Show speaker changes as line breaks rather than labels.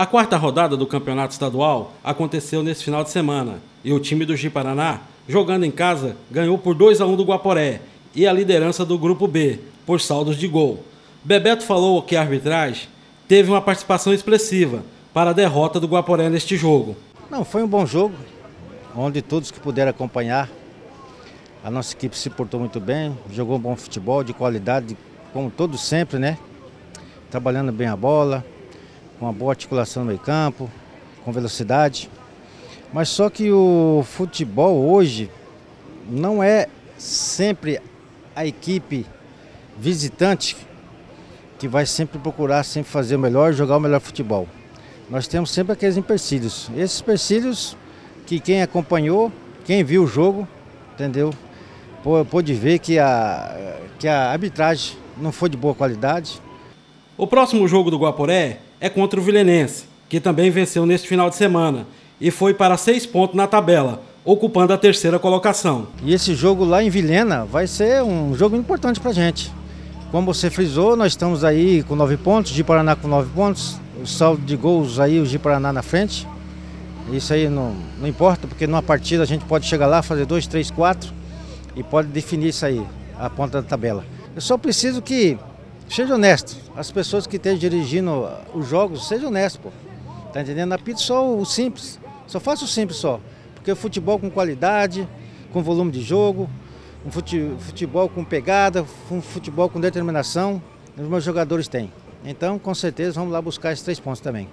A quarta rodada do campeonato estadual aconteceu nesse final de semana e o time do Ji-Paraná, jogando em casa, ganhou por 2 a 1 do Guaporé e a liderança do grupo B, por saldos de gol. Bebeto falou que a arbitragem teve uma participação expressiva para a derrota do Guaporé neste jogo.
Não, foi um bom jogo, onde todos que puderam acompanhar, a nossa equipe se portou muito bem, jogou um bom futebol de qualidade, como todos sempre, né? Trabalhando bem a bola, uma boa articulação no meio campo, com velocidade. Mas só que o futebol hoje não é sempre a equipe visitante que vai sempre procurar sempre fazer o melhor, jogar o melhor futebol. Nós temos sempre aqueles empecilhos. Esses empecilhos que quem acompanhou, quem viu o jogo, entendeu? Pôde ver que a, que a arbitragem não foi de boa qualidade.
O próximo jogo do Guaporé é contra o Vilenense, que também venceu neste final de semana e foi para seis pontos na tabela, ocupando a terceira colocação.
E esse jogo lá em Vilhena vai ser um jogo importante para a gente. Como você frisou, nós estamos aí com nove pontos, de Paraná com nove pontos, o saldo de gols aí, o de Paraná na frente. Isso aí não, não importa, porque numa partida a gente pode chegar lá, fazer dois, três, quatro e pode definir isso aí, a ponta da tabela. Eu só preciso que Seja honesto. As pessoas que estejam dirigindo os jogos, seja honesto, pô. Tá entendendo? Apite só o simples. Só faça o simples só. Porque futebol com qualidade, com volume de jogo, um futebol com pegada, um futebol com determinação, os meus jogadores têm. Então, com certeza, vamos lá buscar esses três pontos também.